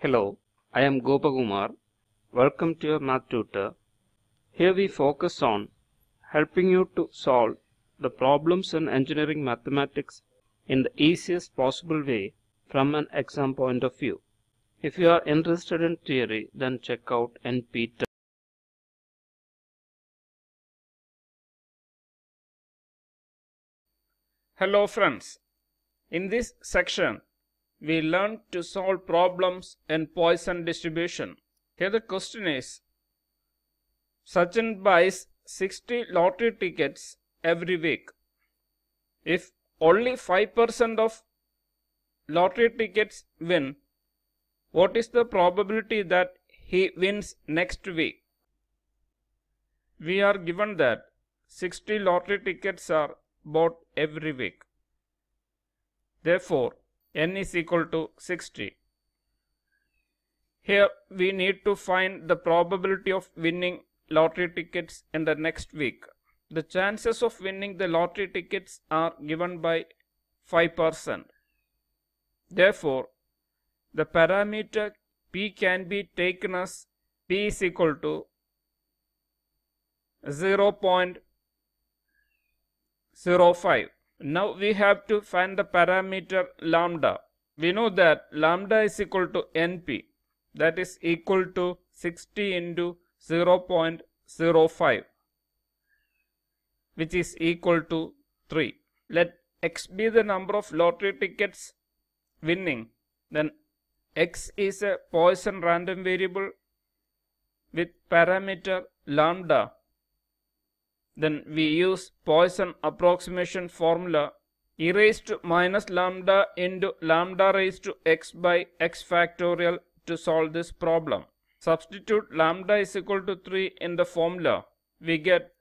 Hello, I am Gopakumar. Welcome to your math tutor. Here we focus on helping you to solve the problems in engineering mathematics in the easiest possible way from an exam point of view. If you are interested in theory, then check out NP Hello friends. In this section, we learn to solve problems in Poisson distribution. Here the question is, Sachin buys 60 lottery tickets every week. If only 5% of lottery tickets win, what is the probability that he wins next week? We are given that 60 lottery tickets are bought every week. Therefore, n is equal to 60. Here we need to find the probability of winning lottery tickets in the next week. The chances of winning the lottery tickets are given by 5%. Therefore, the parameter p can be taken as p is equal to 0.05. Now we have to find the parameter lambda. We know that lambda is equal to np that is equal to 60 into 0.05 which is equal to 3. Let x be the number of lottery tickets winning then x is a Poisson random variable with parameter lambda then we use Poisson approximation formula e raised to minus lambda into lambda raised to x by x factorial to solve this problem. Substitute lambda is equal to 3 in the formula. We get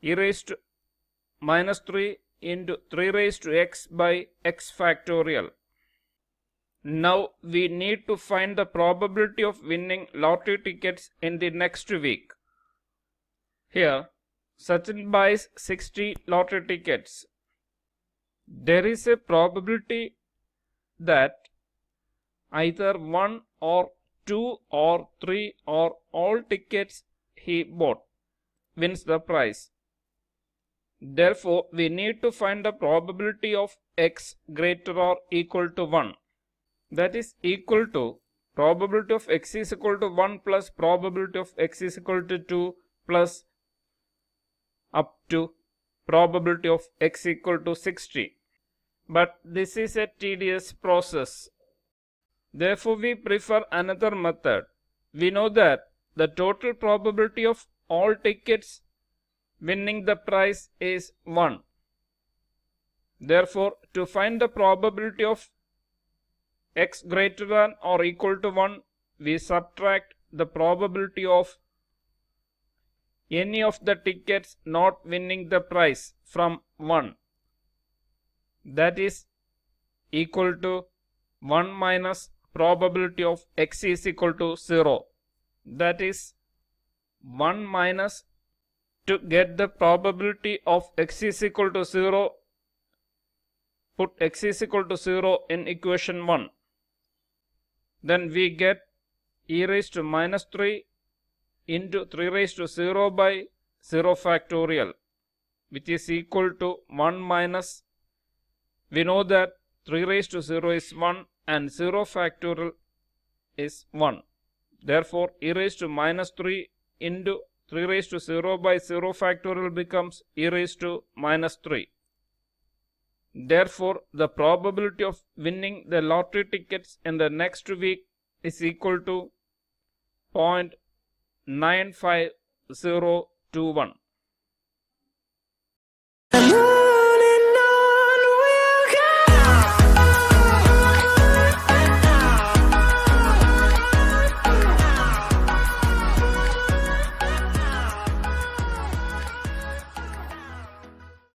e raised to minus 3 into 3 raised to x by x factorial. Now we need to find the probability of winning lottery tickets in the next week. Here Sachin buys 60 lottery tickets. There is a probability that either one or two or three or all tickets he bought wins the prize. Therefore, we need to find the probability of x greater or equal to 1. That is equal to probability of x is equal to 1 plus probability of x is equal to 2 plus up to probability of x equal to 60. But this is a tedious process. Therefore, we prefer another method. We know that the total probability of all tickets winning the prize is 1. Therefore, to find the probability of x greater than or equal to 1, we subtract the probability of any of the tickets not winning the prize from 1 that is equal to 1 minus probability of x is equal to 0 that is 1 minus to get the probability of x is equal to 0 put x is equal to 0 in equation 1 then we get e raised to minus 3 into 3 raised to 0 by 0 factorial which is equal to 1 minus we know that 3 raised to 0 is 1 and 0 factorial is 1 therefore e raised to minus 3 into 3 raised to 0 by 0 factorial becomes e raised to minus 3 therefore the probability of winning the lottery tickets in the next week is equal to 0. 95021.